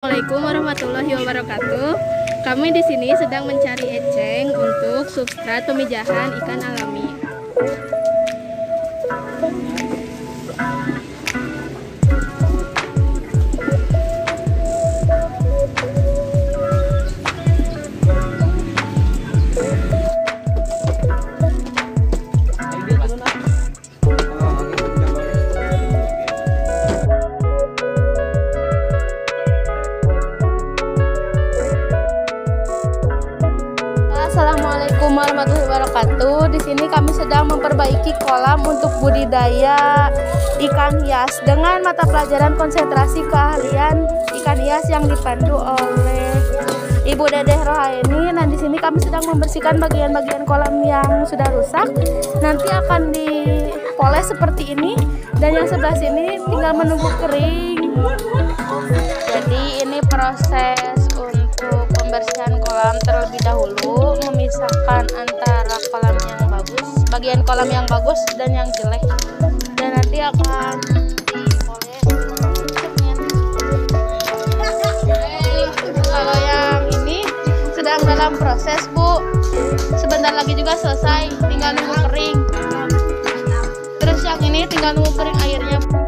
Assalamualaikum warahmatullahi wabarakatuh. Kami di sini sedang mencari eceng untuk substrat pemijahan ikan alami. Assalamualaikum warahmatullahi wabarakatuh. Di sini kami sedang memperbaiki kolam untuk budidaya ikan hias dengan mata pelajaran konsentrasi keahlian ikan hias yang dipandu oleh Ibu Dedeh Rohaini. Nah, di sini kami sedang membersihkan bagian-bagian kolam yang sudah rusak. Nanti akan dipoles seperti ini dan yang sebelah sini tinggal menunggu kering. Jadi ini proses untuk pembersihan terlebih dahulu memisahkan antara kolam yang bagus bagian kolam yang bagus dan yang jelek. Dan nanti akan kalau yang ini sedang dalam proses bu. Sebentar lagi juga selesai tinggal nunggu kering. Terus yang ini tinggal nunggu kering airnya